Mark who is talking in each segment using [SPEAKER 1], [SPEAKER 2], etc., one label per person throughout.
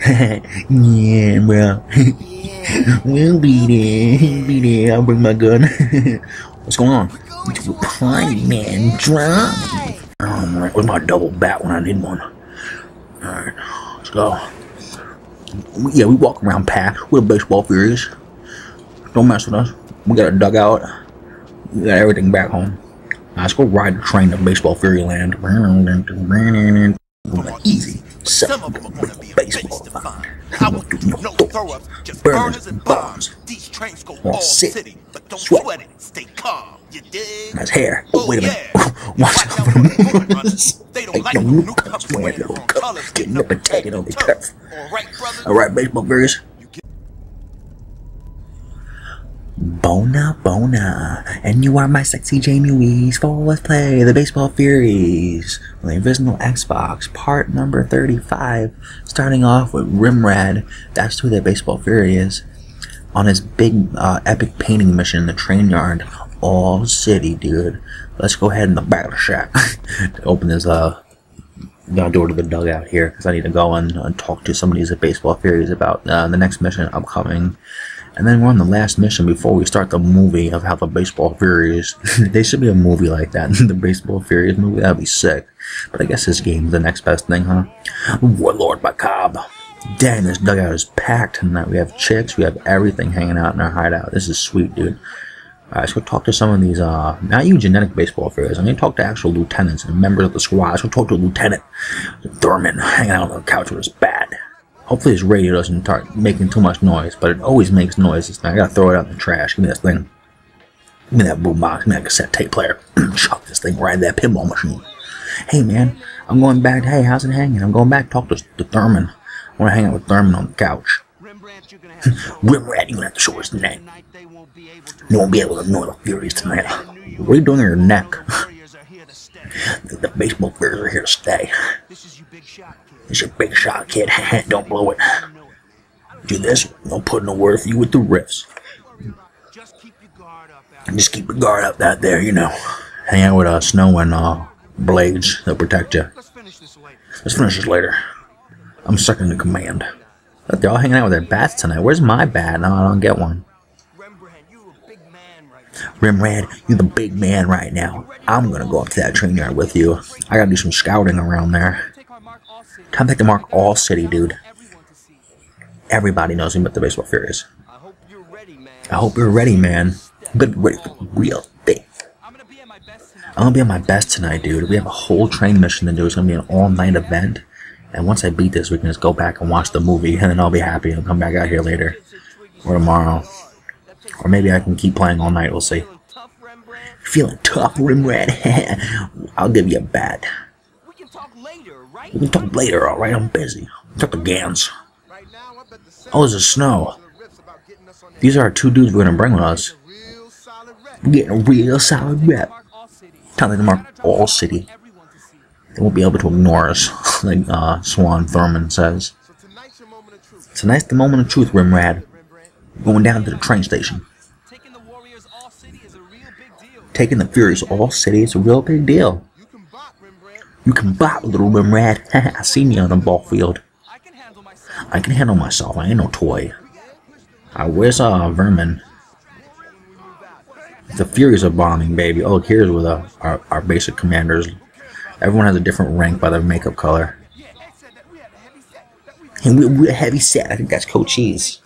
[SPEAKER 1] yeah, bro. we'll be there. Be there. I'll bring my gun. What's going on? A party, man. Drive. Um, right, with my double bat when I need one. Alright, let's go. Yeah, we walk around packed. We're baseball furies. Don't mess with us. We got a dugout. We got everything back home. Let's go ride the train to Baseball Fury Land. Easy.
[SPEAKER 2] Some of them are gonna be a base to find. I will do no throw ups, just burners and bombs. These trains go all city, but don't sweat it. Stay calm, you dig?
[SPEAKER 1] Nice hair.
[SPEAKER 2] Oh,
[SPEAKER 1] Wait a minute. Watch out for the.
[SPEAKER 2] They don't like
[SPEAKER 1] no
[SPEAKER 2] new
[SPEAKER 1] newcomers
[SPEAKER 2] newcomers
[SPEAKER 1] wearing
[SPEAKER 2] wearing
[SPEAKER 1] little
[SPEAKER 2] their own colors,
[SPEAKER 1] getting up and tagging on the
[SPEAKER 2] turf. All right, brothers.
[SPEAKER 1] Alright, Baseball Furies. Bona Bona, and you are my sexy Jamie Wees. For let's play the Baseball Furies on the original Xbox, part number 35. Starting off with Rimrad, that's who the Baseball Fury is, on his big uh, epic painting mission in the train yard, all city, dude. Let's go ahead in the the shack to open this uh door to the dugout here because I need to go and, and talk to some of these Baseball Furies about uh, the next mission upcoming. And then we're on the last mission before we start the movie of how the Baseball Furies. they should be a movie like that. the Baseball Furies movie. That'd be sick. But I guess this game's the next best thing, huh? Warlord Macabre. Dang, this dugout is packed tonight. We have chicks. We have everything hanging out in our hideout. This is sweet, dude. Alright, let's go talk to some of these, uh, not you genetic baseball players. I'm gonna talk to actual lieutenants and members of the squad. Let's go talk to a lieutenant. Thurman hanging out on the couch with his. Hopefully this radio doesn't start making too much noise, but it always makes noise. It's- I gotta throw it out in the trash. Give me this thing. Give me that boombox. Give me that cassette tape player. Chuck this thing right in that pinball machine. Hey man, I'm going back. Hey, how's it hanging? I'm going back to talk to, to Thurman. I want to hang out with Thurman on the couch.
[SPEAKER 3] Rembrandt, you're gonna have to show
[SPEAKER 1] to us the
[SPEAKER 3] tonight they won't be able to
[SPEAKER 1] You won't be able to know the Furies tonight. What are you doing in your neck?
[SPEAKER 3] to stay.
[SPEAKER 1] The baseball Furies are here to stay.
[SPEAKER 3] This is your big shot.
[SPEAKER 1] It's your big shot, kid. Don't blow it. Do this. Don't put in a word for you with the riffs.
[SPEAKER 3] Just keep your guard up out
[SPEAKER 1] And just keep your guard up out there, you know. Hang out with uh, Snow and uh, Blades. They'll protect you.
[SPEAKER 3] Let's finish this later.
[SPEAKER 1] Let's finish this later. I'm second in command. But they're all hanging out with their bats tonight. Where's my bat? No, I don't get one. Rimrad, you're the big man right now. I'm gonna go up to that train yard with you. I gotta do some scouting around there.
[SPEAKER 3] Take our mark all city.
[SPEAKER 1] Time to mark all city, dude.
[SPEAKER 3] Everyone to see.
[SPEAKER 1] Everybody knows me but the Baseball Furies.
[SPEAKER 3] I hope you're ready, man.
[SPEAKER 1] I hope you're ready, man. But ready for the real thing.
[SPEAKER 3] I'm gonna be at my best tonight.
[SPEAKER 1] I'm gonna be on my best tonight, dude. We have a whole train mission to do. It's gonna be an all-night event. And once I beat this, we can just go back and watch the movie, and then I'll be happy and come back out here later or tomorrow, or maybe I can keep playing all night. We'll see.
[SPEAKER 3] Feeling tough, Rembrandt?
[SPEAKER 1] Feeling tough, Rimrad? I'll give you a bat.
[SPEAKER 3] We can talk later, right?
[SPEAKER 1] We can talk later, all right? I'm busy. Talk to Gans.
[SPEAKER 4] The
[SPEAKER 1] Oh, this is Snow. These are our two dudes we're gonna bring with us. We're getting a real solid rep. Time to mark all city. They won't be able to ignore us, like uh, Swan Thurman says.
[SPEAKER 4] Tonight's
[SPEAKER 1] the moment of truth, Rimrad. Going down to the train station.
[SPEAKER 3] Taking the Warriors all city is a real big deal.
[SPEAKER 4] You can bop,
[SPEAKER 1] little Rimrad. I seen you on the ball field.
[SPEAKER 3] I can handle myself.
[SPEAKER 1] I ain't no toy. I where's uh Vermin? The Furies are bombing, baby. Oh, here's where the, our, our basic commanders. Everyone has a different rank by their makeup color.
[SPEAKER 4] That we.
[SPEAKER 1] And we're, heavy set. I think that's Coach Cheese.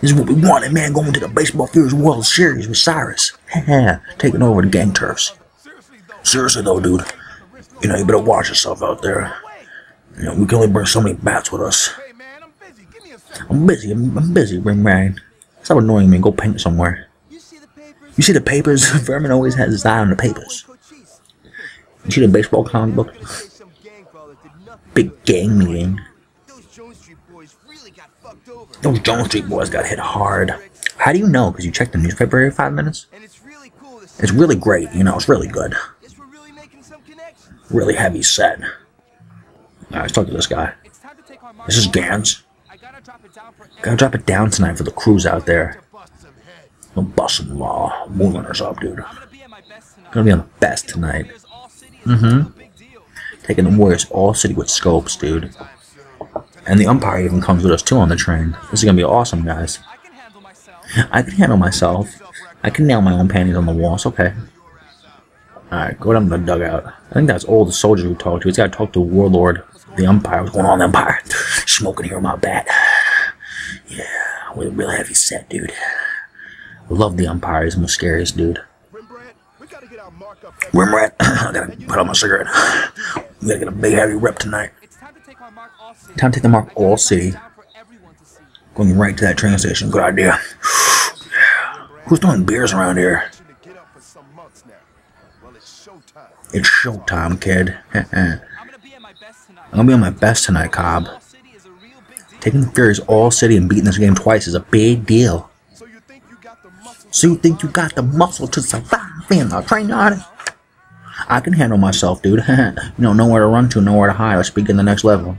[SPEAKER 4] This is what we wanted, man.
[SPEAKER 1] Going to the Baseball Furies World Series with Cyrus. Taking over the gang turfs.
[SPEAKER 4] Seriously, though.
[SPEAKER 1] Dude. You know, you better watch yourself out there. You know, we can only bring so many bats with us.
[SPEAKER 4] I'm busy.
[SPEAKER 1] I'm busy. Ring Man. Stop annoying me. and Go paint somewhere.
[SPEAKER 4] You see the papers?
[SPEAKER 1] Vermin always has his eye on the papers. You see the baseball comic book? Big gang meeting.
[SPEAKER 4] Those Jones Street boys got
[SPEAKER 1] hit hard. How do you know? Because you checked the newspaper every five minutes?
[SPEAKER 4] It's really
[SPEAKER 1] great. You know, it's really good.
[SPEAKER 4] Guess we're really making some connections.
[SPEAKER 1] Really heavy set. Alright, let's talk to this guy. This is Gans.
[SPEAKER 3] Gotta drop it down
[SPEAKER 1] tonight for the crews out there. I'm busting law. Moving us up, dude.
[SPEAKER 3] Gonna be
[SPEAKER 1] on the best tonight. Mhm.
[SPEAKER 3] If
[SPEAKER 1] taking the Warriors all city with scopes, dude. And the umpire even comes with us too on the train. This is gonna be awesome, guys.
[SPEAKER 3] I can handle myself.
[SPEAKER 1] I can handle myself. I can nail my own panties on the walls. Okay. Alright, go down to the dugout. I think that's all the soldier we talked to. He's got to talk to Warlord, the umpire. What's going on, umpire? Smoking here on my bat. Yeah, we're a real heavy set, dude. Love the umpire. He's the most scariest dude.
[SPEAKER 4] Rembrandt, we gotta get our mark up.
[SPEAKER 1] Where I'm at, I gotta put on my cigarette. We gotta get a big heavy rep tonight.
[SPEAKER 3] Time to take
[SPEAKER 1] the mark all city. Going right to that train station. Good idea. Who's doing beers around here?
[SPEAKER 4] You to get up for some months now. Well, it's showtime.
[SPEAKER 1] It's showtime, kid. I'm
[SPEAKER 3] gonna be
[SPEAKER 1] on my best tonight, Cobb. Taking the Furies all city and beating this game twice is a big deal.
[SPEAKER 4] So you think you got the muscle?
[SPEAKER 1] So you think you got the muscle to survive in the train yard? I can handle myself, dude. you know, nowhere to run to, nowhere to hide. Let's begin the next level.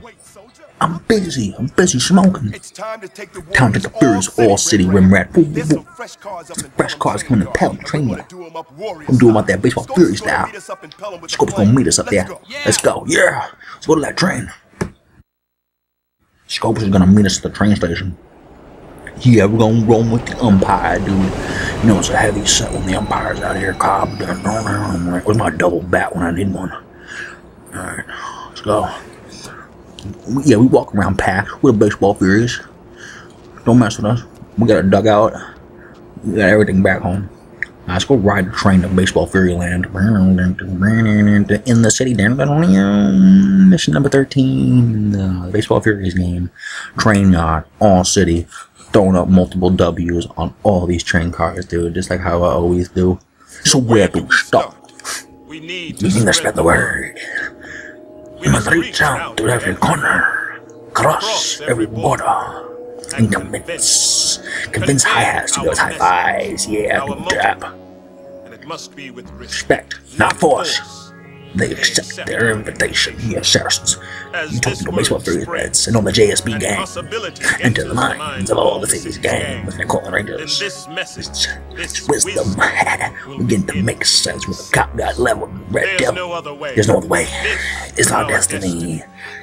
[SPEAKER 1] I'm busy. I'm busy smoking.
[SPEAKER 4] It's time to take the
[SPEAKER 1] Time to the Warriors all city, Rimrad. Woo, woo, woo.
[SPEAKER 4] fresh cars up
[SPEAKER 1] Fresh
[SPEAKER 4] Pelham
[SPEAKER 1] cars coming to. Pelham Train
[SPEAKER 4] We're
[SPEAKER 1] Yard.
[SPEAKER 4] gonna do 'em up Warriors
[SPEAKER 1] I'm doing my
[SPEAKER 4] style.
[SPEAKER 1] that baseball Fury style.
[SPEAKER 4] meet us up in Pelham with the
[SPEAKER 1] Scope's gonna meet us up there. Let's go. Yeah. Let's go to that train. Scopes is gonna meet us at the train station. Yeah, we're gonna roll with the umpire, dude. You know it's a heavy set when the umpire's out here, Cobb. Where's my double bat when I need one? Alright, let's go. Yeah, we walk around packed. We're baseball furies. Don't mess with us. We got a dugout. We got everything back home. Now, let's go ride the train to Baseball Furyland. In the city. Mission number 13. The Baseball Furies game. Train yard. All city. Throwing up multiple W's on all these train cars, dude. Just like how I always do. So where do we start?
[SPEAKER 5] We need to
[SPEAKER 1] We need to
[SPEAKER 5] spread
[SPEAKER 1] spread the word.
[SPEAKER 5] We
[SPEAKER 1] must reach out to every corner. Cross every border. And convince. Convince hi hats to us high fives. Yeah.
[SPEAKER 5] And it must be with
[SPEAKER 1] Respect, not force. They accept their invitation. Yes, Saracens. You talking to baseball Furies Reds and all the JSB gang. Enter the minds of all the
[SPEAKER 5] city's
[SPEAKER 1] gang with their calling rangers.
[SPEAKER 5] this message, this
[SPEAKER 1] It's wisdom. we begin to make sense with the cop got leveled red
[SPEAKER 5] There's
[SPEAKER 1] devil.
[SPEAKER 5] no other way.
[SPEAKER 1] There's no other way.
[SPEAKER 5] This
[SPEAKER 1] It's our destiny.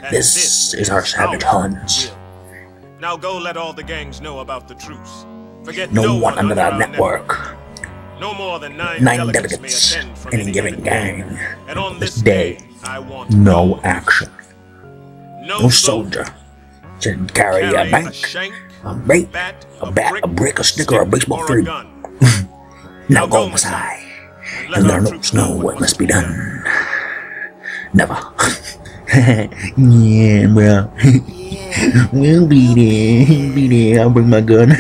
[SPEAKER 1] This is our savage hunch.
[SPEAKER 5] will. Now go let all the gangs know about the truce. Forget
[SPEAKER 1] No one under that
[SPEAKER 5] our
[SPEAKER 1] network.
[SPEAKER 5] No more than nine,
[SPEAKER 1] Nine
[SPEAKER 5] delegates,
[SPEAKER 1] delegates
[SPEAKER 5] from
[SPEAKER 1] any given gang.
[SPEAKER 5] And on
[SPEAKER 1] This day,
[SPEAKER 5] I
[SPEAKER 1] No action.
[SPEAKER 5] no,
[SPEAKER 1] No soldier should carry a
[SPEAKER 5] carry
[SPEAKER 1] bank,
[SPEAKER 5] shank,
[SPEAKER 1] a bait,
[SPEAKER 5] bat,
[SPEAKER 1] a bat, a brick, a stick, or a baseball
[SPEAKER 5] or gun.
[SPEAKER 1] Now go, Masai,
[SPEAKER 5] Let
[SPEAKER 1] and
[SPEAKER 5] our
[SPEAKER 1] learn
[SPEAKER 5] troops
[SPEAKER 1] know what must be done. Never. yeah, bro. we'll be there. We'll Be there. I'll bring my gun.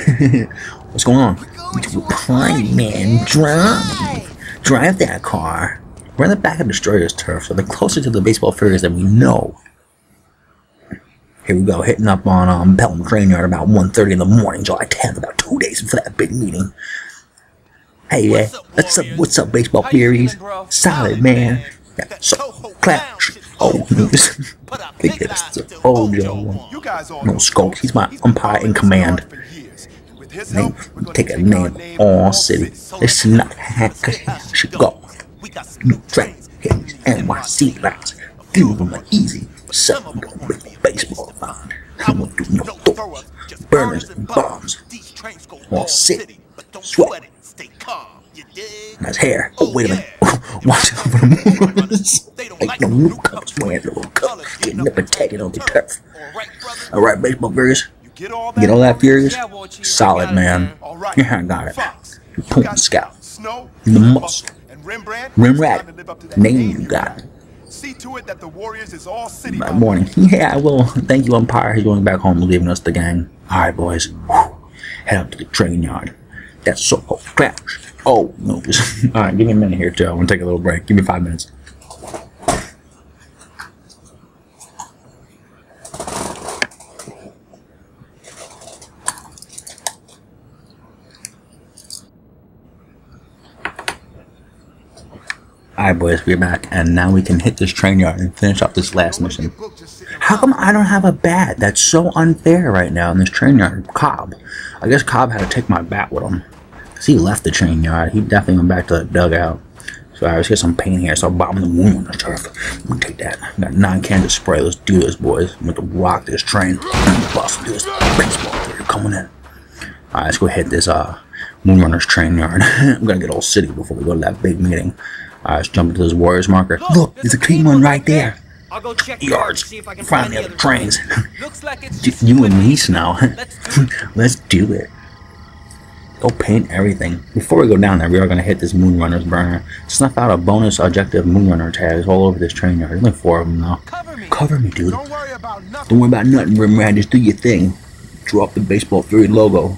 [SPEAKER 1] What's going on? Party, man. Drive. Drive that car. We're in the back of Destroyer's turf, so they're closer to the baseball furies than we know. Here we go, hitting up on um, Pelham Train Yard about 1.30 in the morning, July 10th, about two days before that big meeting. Hey, uh,
[SPEAKER 3] What's up,
[SPEAKER 1] what's up, what's up, baseball
[SPEAKER 3] furies?
[SPEAKER 1] Solid, man. Yeah, so, clash. Oh, news.
[SPEAKER 2] A
[SPEAKER 1] Think
[SPEAKER 2] big
[SPEAKER 1] the
[SPEAKER 2] Ojo
[SPEAKER 1] Joe.
[SPEAKER 2] on.
[SPEAKER 4] You guys all
[SPEAKER 1] No, Skulk, he's my umpire in command. Name,
[SPEAKER 4] help, we're gonna
[SPEAKER 1] take a name, all city. It's not hack, should go.
[SPEAKER 2] We got some
[SPEAKER 1] New train, hits, NYC lines. Few of them are easy. Some of them gonna baseball fine. I won't do no throw Burners and bombs. All city.
[SPEAKER 2] don't
[SPEAKER 1] Sweat.
[SPEAKER 2] Stay calm. You dig?
[SPEAKER 1] Nice hair. Oh, wait a minute. Watch out for the Moors. Ain't no newcomers wearing little cups. Getting up and tagging on the turf.
[SPEAKER 2] All right,
[SPEAKER 1] baseball
[SPEAKER 4] furies. Get all that?
[SPEAKER 1] Get all that furious?
[SPEAKER 3] Yeah, Warchief, I
[SPEAKER 1] Solid, man.
[SPEAKER 4] All right.
[SPEAKER 1] Yeah, I got it.
[SPEAKER 4] Fox,
[SPEAKER 1] You
[SPEAKER 4] you
[SPEAKER 1] Puma
[SPEAKER 4] got
[SPEAKER 1] Scout.
[SPEAKER 4] Snow,
[SPEAKER 1] The muscle.
[SPEAKER 4] And Rembrandt,
[SPEAKER 1] Rimrad.
[SPEAKER 4] it's time to live up to that
[SPEAKER 1] Name you got.
[SPEAKER 4] See to it that the Warriors is all city.
[SPEAKER 1] Good morning. Yeah, I will. Thank you, umpire. He's going back home, leaving us the gang. Alright, boys. Whew. Head up to the train yard. That's so oh, clash. Oh, no. Alright, give me a minute here, too. I want to take a little break. Give me five minutes. Alright, boys, we're back, and now we can hit this train yard and finish up this last mission. How come I don't have a bat? That's so unfair right now in this train yard. Cobb. I guess Cobb had to take my bat with him. Because he left the train yard. He definitely went back to the dugout. So I always get some pain here, so bombing the moon on the turf. I'm gonna take that. Got nine cans of spray. Let's do this, boys. I'm gonna rock this train. Bust this baseball fury coming in. Alright, let's go hit this uh Moonrunners train yard. I'm gonna get all city before we go to that big meeting. Alright, let's jump into this Warriors marker. Look, there's a clean one right there.
[SPEAKER 3] I'll go check
[SPEAKER 1] Yards.
[SPEAKER 3] see if I can
[SPEAKER 1] Find
[SPEAKER 3] find
[SPEAKER 1] the other trains.
[SPEAKER 3] Looks like it's just
[SPEAKER 1] you and me, Snow.
[SPEAKER 3] Let's do it.
[SPEAKER 1] Let's do it. Go paint everything. Before we go down there, we are gonna hit this Moonrunners burner. Snuff out a bonus objective Moonrunner tags all over this train yard. There's only four of them though.
[SPEAKER 3] Cover me.
[SPEAKER 1] Cover me, dude.
[SPEAKER 4] Don't worry about nothing.
[SPEAKER 1] Don't worry about nothing, Rimrad. Just do your thing. Drop the Baseball Fury logo.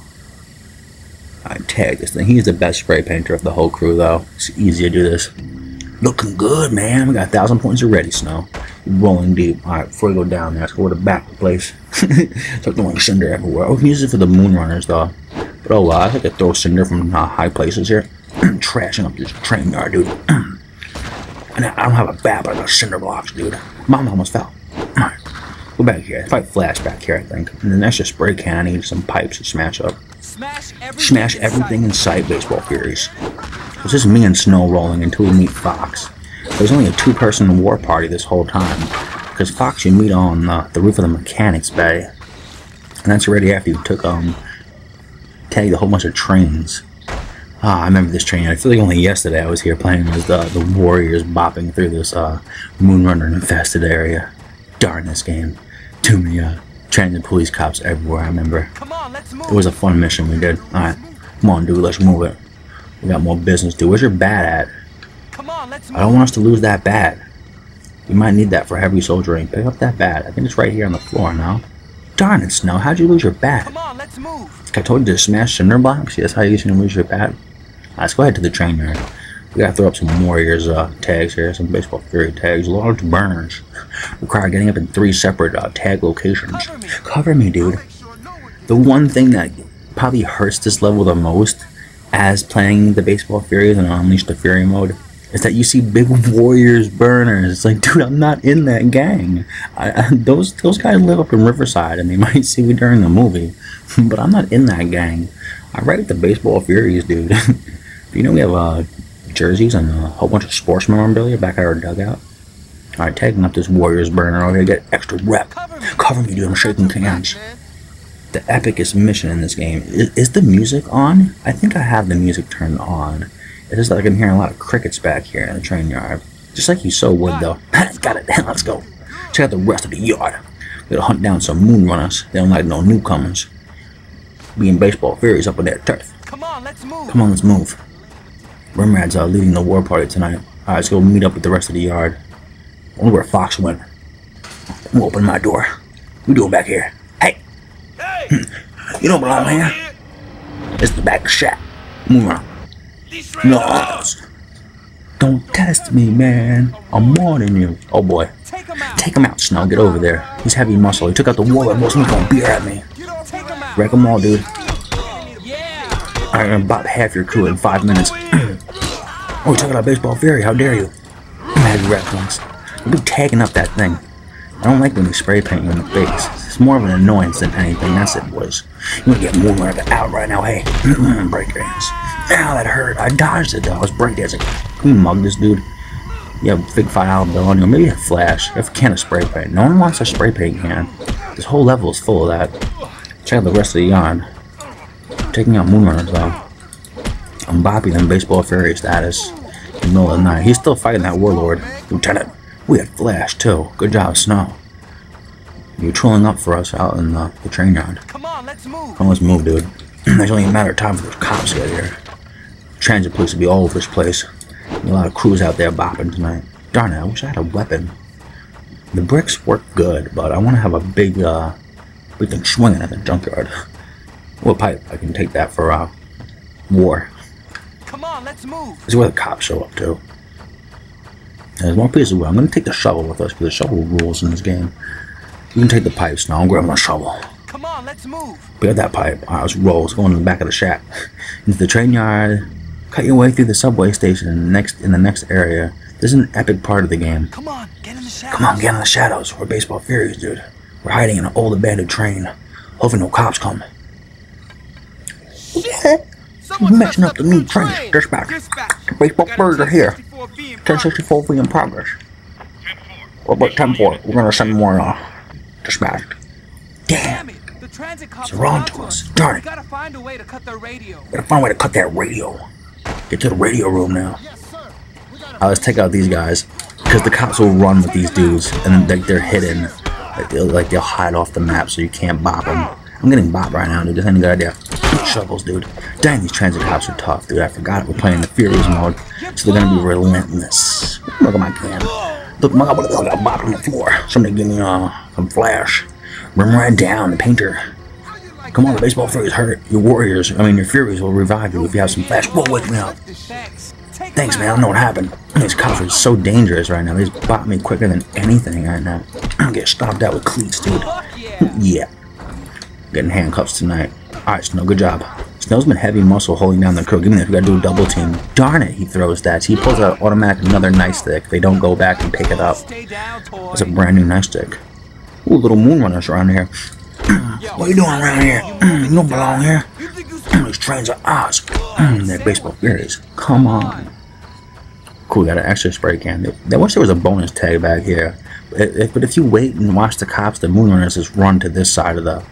[SPEAKER 1] I tag this thing. He's the best spray painter of the whole crew, though. It's easy to do this. Looking good, man. We got a thousand points already, Snow. Rolling deep. Alright, before we go down there, let's go to the back of the place. Start throwing cinder everywhere. Oh, we can use it for the moon runners, though. But oh, well, I think I throw cinder from uh, high places here. Trashing up this train yard, dude. and I don't have a bat, but I got cinder blocks, dude. Mom almost fell. Alright. Go back here. I flash back here, I think. And then that's just spray can. I need some pipes to smash up.
[SPEAKER 3] Smash everything.
[SPEAKER 1] Smash
[SPEAKER 3] in
[SPEAKER 1] everything in
[SPEAKER 3] sight.
[SPEAKER 1] sight, Baseball Furies. It's just me and Snow rolling until we meet Fox. There's only a two-person war party this whole time. Because Fox you meet on uh, the roof of the mechanics bay. And that's already after you took, um, tagged a whole bunch of trains. Ah, I remember this train. I feel like only yesterday I was here playing as the, the Warriors bopping through this uh, Moonrunner infested area. Darn this game. Too many uh, transit police cops everywhere, I remember.
[SPEAKER 3] Come on, let's move.
[SPEAKER 1] It was a fun mission we did. Alright, come on, dude, let's move it. We got more business to do. Where's your bat at?
[SPEAKER 3] Come on, let's.
[SPEAKER 1] I don't want us to lose that bat. We might need that for heavy soldiering. Pick up that bat. I think it's right here on the floor now. Darn it, Snow. How'd you lose your bat?
[SPEAKER 3] Come on, let's move.
[SPEAKER 1] I told you to smash cinder blocks. See, that's how you're gonna lose your bat. Let's go ahead to the train yard. We gotta throw up some Warriors uh, tags here, some Baseball Fury tags, large burners. Require getting up in three separate uh, tag locations.
[SPEAKER 3] Cover me.
[SPEAKER 1] Cover me, dude.
[SPEAKER 4] Sure no
[SPEAKER 1] The one thing that probably hurts this level the most as playing the Baseball Furies and Unleash the Fury mode is that you see big Warriors burners. It's like, dude, I'm not in that gang. I, I, those those guys live up in Riverside and they might see me during the movie, but I'm not in that gang. I write the Baseball Furies, dude. you know we have uh, jerseys and a whole bunch of sports memorabilia back at our dugout. All right, taking up this Warriors burner over here, get extra rep.
[SPEAKER 3] Cover me.
[SPEAKER 1] Dude. I'm shaking
[SPEAKER 4] man.
[SPEAKER 1] The epicest mission in this game. Is, is the music on? I think I have the music turned on. It's just like I'm hearing a lot of crickets back here in the train yard. Just like you so would, though. Got it. Let's go. Check out the rest of the yard. We gotta hunt down some moon runners. They don't like no newcomers. Being baseball furies up on their turf.
[SPEAKER 3] Come on, let's move.
[SPEAKER 1] Come on, let's move. Rimrad's leading the war party tonight. Alright, let's go meet up with the rest of the yard. I wonder where Fox went. I'm open my door. We doing back here? You don't belong here. It's the back shack. Move on. No. Don't test me, man. I'm warning you. Oh boy.
[SPEAKER 3] Take him out.
[SPEAKER 1] Snow. Get over there. He's heavy muscle. He took out the. Most of them throwing beer at me. Wreck them all, dude. I'm gonna bop half your crew in five minutes. oh, talking about baseball fury. How dare you? I'm heavy rep once. I'll be tagging up that thing. I don't like when you spray paint you in the face. More of an annoyance than anything. That's it, boys. You wanna get more of it out right now? Hey, break your hands. Ow, that hurt. I dodged it though. I was breakdancing. Can you mug this dude? You have a big dollar bill on you. Maybe a flash. You have a can of spray paint. No one wants a spray paint can. This whole level is full of that. Check out the rest of the yard. Taking out Moonrunners though. I'm bopping them baseball fairy status in the middle of the night. He's still fighting that warlord. Lieutenant, we had Flash too. Good job, Snow. You're trolling up for us out in the, the train yard.
[SPEAKER 3] Come on, let's move.
[SPEAKER 1] Come on, let's move, dude. There's only a matter of time for those cops to get here. Transit police will be all over this place. A lot of crews out there bopping tonight. Darn it, I wish I had a weapon. The bricks work good, but I want to have a big, uh, big thing swinging at the junkyard. What pipe? I can take that for, uh, war.
[SPEAKER 3] Come on, let's move.
[SPEAKER 1] This is where the cops show up too. There's one piece of wood. I'm gonna take the shovel with us because the shovel rules in this game. You can take the pipes now. I'm grabbing the shovel.
[SPEAKER 3] Come on, let's move.
[SPEAKER 1] Up that pipe. Alright, let's roll. Let's go in the back of the shack. Into the train yard. Cut your way through the subway station in the next in the next area. This is an epic part of the game.
[SPEAKER 3] Come on, get in the shadows.
[SPEAKER 1] Come on, get in the shadows. We're baseball furies, dude. We're hiding in an old abandoned train. Hoping no cops come.
[SPEAKER 4] Someone's
[SPEAKER 1] Messing up the new train. Dispatch. Baseball birds are here. 1064 V in progress. 10 4. What about 10 4? We're gonna send more, uh, dispatched. Damn!
[SPEAKER 3] Damn it! The transit cops
[SPEAKER 1] They're on
[SPEAKER 3] are
[SPEAKER 1] to us. Darn
[SPEAKER 3] We
[SPEAKER 1] it.
[SPEAKER 3] gotta find a way to cut their radio.
[SPEAKER 1] Gotta find a way to cut that radio. Get to the radio room now.
[SPEAKER 4] Yes, sir. We
[SPEAKER 1] let's take out these guys because the cops will run with these dudes and like they're hidden, like they'll like they'll hide off the map so you can't bop them. I'm getting bopped right now, dude. This ain't a good idea. Shovels, dude. Dang, these transit cops are tough, dude. I forgot we're playing the Furious mode, so they're gonna be relentless. Look at my can. Look, my God, I got bopped on the floor. Somebody give me uh, some flash. Run right down, the painter. Come on, the baseball Furies hurt. Your Warriors, I mean your Furies will revive you if you have some flash. Whoa, wake me up.
[SPEAKER 3] Thanks.
[SPEAKER 1] Man. I don't know what happened. These cops are so dangerous right now. They just bought me quicker than anything right now. I'm getting stopped out with cleats, dude.
[SPEAKER 3] Yeah.
[SPEAKER 1] Yeah. Getting handcuffs tonight. Alright, Snow, good job. Snow's been heavy muscle holding down the crew. Give me this. We gotta do a double team. Darn it, he throws that. He pulls out automatic another nightstick. They don't go back and pick it up. It's a brand new nightstick. Ooh, little moon runners around here. What are you doing around here? you don't belong here. These trains are ours. They're baseball furies. Come on. Cool, got an extra spray can. I wish there was a bonus tag back here. But if, you wait and watch the cops, the moonrunners just run to this side of the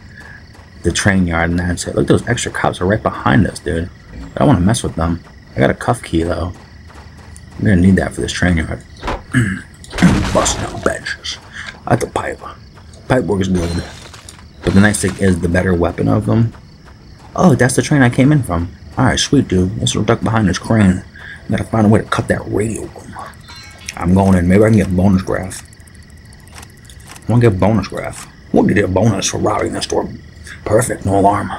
[SPEAKER 1] the train yard and that's it. Look, those extra cops are right behind us, dude. I don't want to mess with them. I got a cuff key though. I'm gonna need that for this train yard. Busting out benches. I the pipe. Pipe works good. But the nightstick is the better weapon of them. Oh, that's the train I came in from. Alright, sweet dude. Let's duck behind this crane. I Gotta find a way to cut that radio room. I'm going in. Maybe I can get bonus graff. I want to get bonus graff. We'll get a bonus for robbing the store. Perfect. No alarm.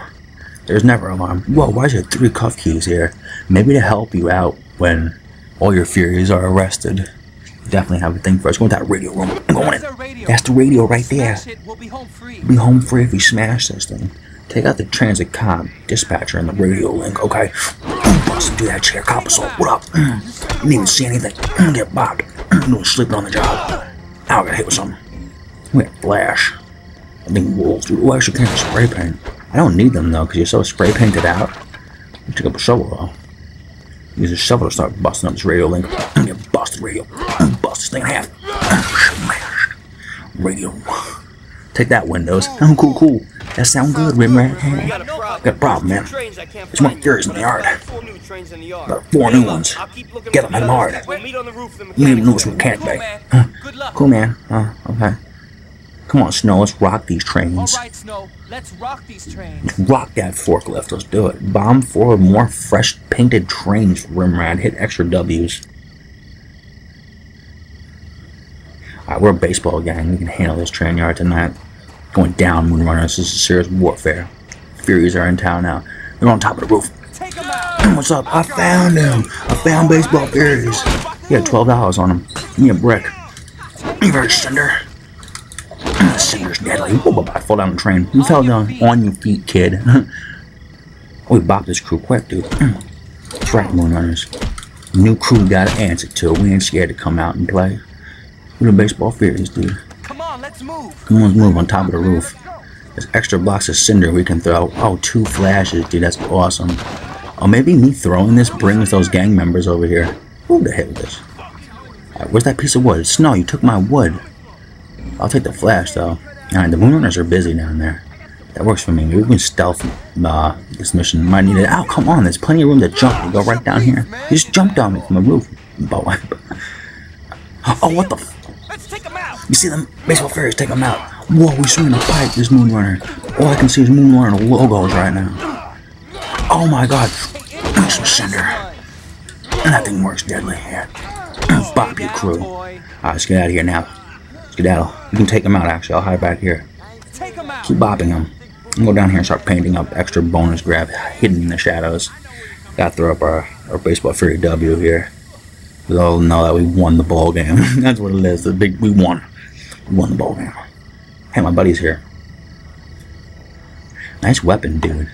[SPEAKER 1] There's never alarm. Whoa, why is there three cuff keys here? Maybe to help you out when all your Furies are arrested. You definitely have a thing for us. Go to that radio room. I'm going in. That's the radio right there.
[SPEAKER 3] We'll be home free.
[SPEAKER 1] Be home free if you smash this thing. Take out the transit cop dispatcher and the radio link, okay? Bust do that chair cop assault. What up? Didn't even see anything. Get bopped. No sleeping on the job. Ow, I got hit with something. We flash. I think wolves, dude. Oh, I actually can't spray paint. I don't need them though, because you're so spray painted out. You take up a shovel though. Use a shovel to start busting up this radio link. Mm, Get busted radio. Bust this thing in half. Smashed. Radio. Take that, Windows. Oh, cool, cool. That sound good,
[SPEAKER 6] Rimrad. Got a problem.
[SPEAKER 1] Got a problem, man.
[SPEAKER 6] Two trains I
[SPEAKER 1] There's more
[SPEAKER 6] find.
[SPEAKER 1] In the yard.
[SPEAKER 6] Four new trains in the yard.
[SPEAKER 1] Got four new ones.
[SPEAKER 6] I'll keep looking
[SPEAKER 1] Get
[SPEAKER 6] for
[SPEAKER 1] 'em, hit 'em
[SPEAKER 6] the
[SPEAKER 1] hard.
[SPEAKER 6] others. We'll meet on the roof
[SPEAKER 1] You don't even know what's mechanic
[SPEAKER 3] Cool,
[SPEAKER 1] bay.
[SPEAKER 3] man. Good.
[SPEAKER 1] Cool, man. Okay. Come on, Snow. Let's rock these trains.
[SPEAKER 3] right, Snow. Let's rock these trains.
[SPEAKER 1] Rock that forklift. Let's do it. Bomb four more fresh painted trains for Rimrad. Hit extra W's. Alright, we're a baseball gang. We can handle this train yard tonight. Going down, Moonrunners. This is serious warfare. Furies are in town now. They're on top of the roof.
[SPEAKER 3] Take them out.
[SPEAKER 1] What's up? I found him. I found baseball Furies. He had twelve dollars on him. Give me a brick. You heard Cinder? Cinder's deadly. Whoa, I fall down the train. You fell down on your feet, kid. we bop this crew quick, dude. That's right, Moonrunners. New crew got an answer to. We ain't scared to come out and play. We're the baseball Furies, dude.
[SPEAKER 3] Come on, let's move.
[SPEAKER 1] Come on, let's move on top of the roof. There's extra blocks of cinder we can throw. Oh, two flashes, dude. That's awesome. Oh, maybe me throwing this brings those gang members over here. Who the hell is this? Alright, where's that piece of wood? Snow, you took my wood. I'll take the flash, though. Alright, the moonrunners are busy down there. That works for me. Maybe we can stealth uh, this mission. Might need it. Oh, come on. There's plenty of room to jump. You go right down here. You just jumped on me from the roof. Oh, what the f-
[SPEAKER 3] Let's take them out.
[SPEAKER 1] you see them baseball fairies take them out. Whoa, we swing a pipe, this Moonrunner. All I can see is Moonrunner logos right now. Oh my god. Some cinder. And that thing works deadly. Yeah. Bop your crew. Alright, let's get out of here now. Skedaddle. You can take them out, actually. I'll hide back here. Keep bopping them. I'm go down here and start painting up extra bonus grab hidden in the shadows. Gotta throw up our, our baseball fury W here. We all know that we won the ball game. That's what it is. The big we won. We won the ball game. Hey, my buddy's here. Nice weapon, dude.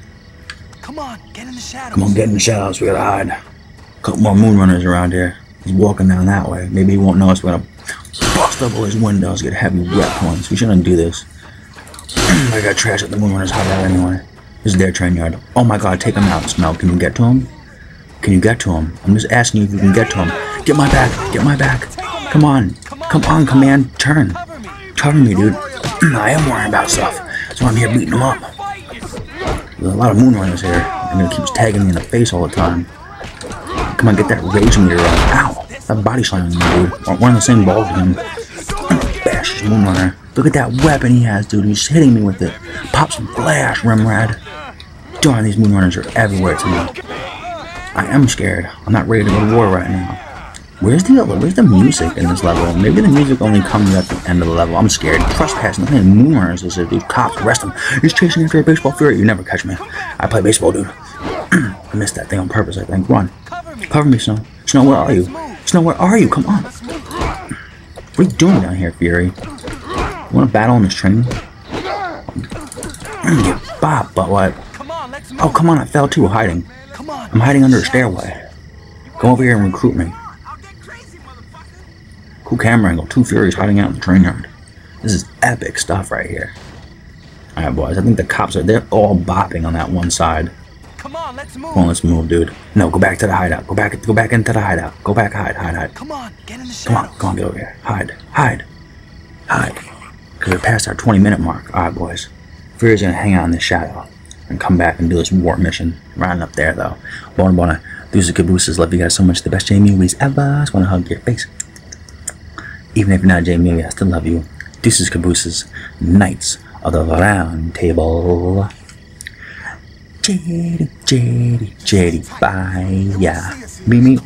[SPEAKER 3] Come on, get in the shadows.
[SPEAKER 1] Come on, get in the shadows. We gotta hide. A Couple more moon runners around here. He's walking down that way. Maybe he won't know us. We're gonna all his windows, get heavy red points. We shouldn't do this. I got trash at the moon runners hide out anyway. This is their train yard. Oh my god, take him out, Smell. Can you get to him? Can you get to him? I'm just asking you if you can get to him. Get my back. Get my back. Come on. Come on, command. Turn.
[SPEAKER 3] Cover me.
[SPEAKER 1] Dude. I am worrying about stuff. That's why I'm here beating them up. There's a lot of moonrunners here. And it keeps tagging me in the face all the time. Come on, get that rage meter up. Ow! That body slamming me, dude. We're on the same ball as Bash moonrunner. Look at that weapon he has, dude. He's hitting me with it. Pop some flash, Remrad. Darn, these moonrunners are everywhere to me. I am scared. I'm not ready to go to war right now. Where's the where's the music in this level? Maybe the music only comes at the end of the level. I'm scared. Trespassing. Nothing moonrunners is it, dude. Cops, arrest him. He's chasing after a baseball fury. You never catch me. I play baseball, dude. I missed that thing on purpose, I think. Run.
[SPEAKER 3] Cover me.
[SPEAKER 1] Cover me, Snow. Snow, where are you? Snow, where are you? Come on. What are you doing down here, Fury? To battle on this train? Get bopped, but what? Oh, come on, I fell too, hiding. I'm hiding under a stairway. Come over here and recruit me. Cool camera angle. Two Furies hiding out in the train yard. This is epic stuff right here. Alright, boys. I think the cops are, they're all bopping on that one side.
[SPEAKER 3] Come on, let's move.
[SPEAKER 1] Come on, let's move, dude. No, go back to the hideout. Go back, go back into the hideout. Go back, hide, hide, hide.
[SPEAKER 3] Come on, get in the shadows.
[SPEAKER 1] Come on, come on, get over here. Hide, hide, hide. Because we're past our 20 minute mark. Alright, boys. Fury's gonna hang out in the shadow and come back and do this war mission. Running up there, though. Bona Bona. Uh, Deuces cabooses. Love you guys so much. The best Jamie movies ever. Just wanna hug your face. Even if you're not Jamie, I still love you. Deuces cabooses. Knights of the round table. Jetty, jetty, jetty, bye. Yeah. Meet me